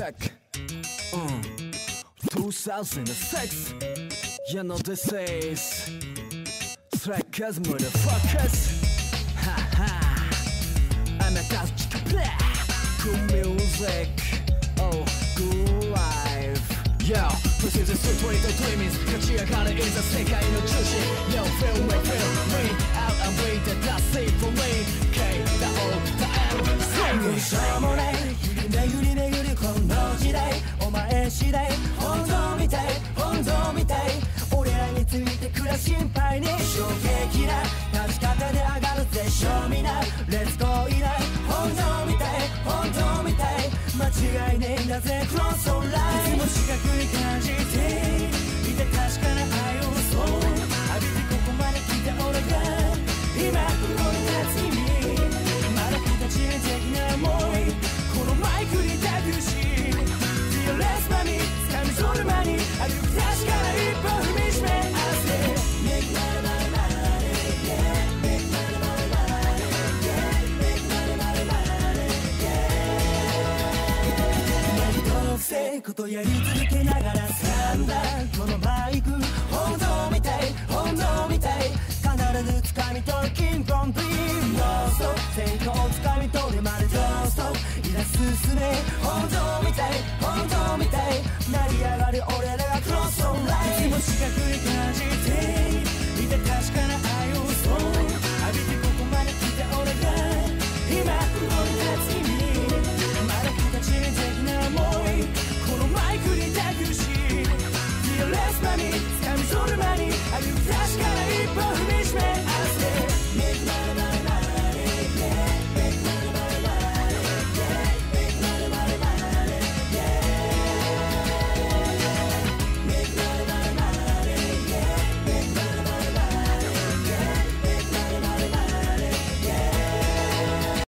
check. Mm. Uh, 2006. You know this is track as motherfuckers. Ha ha. I'm a touch Good music. Oh, good life. Yo, this is a sweet way to dream is. Kachia Kara is a sick I know chushi. Yo, feel me, feel me. Out and wait, that's it for me. K, the O, the M. Sing. 心配に。衝撃な立ち方で上がるぜ。しょみな Let's go い。ない本当みたい。本当みたい。間違いねえんだぜ。クロスオンライン。いつも近くに感じていて確かな愛をそう浴びてここまで来た俺が。今ここに立つ意味まだ形的な思い。このマイクに託し。Fearless マミ掴み取る間に。歩く確かことやり続けながら掴んだこのマイク本当みたい本当みたい必ず掴み取るキンポンプリートノンストップ成功を掴み取るまでドンストップいざ進め本当みたい本当みたい成り上がる俺らがクロスオンラインいつも近く。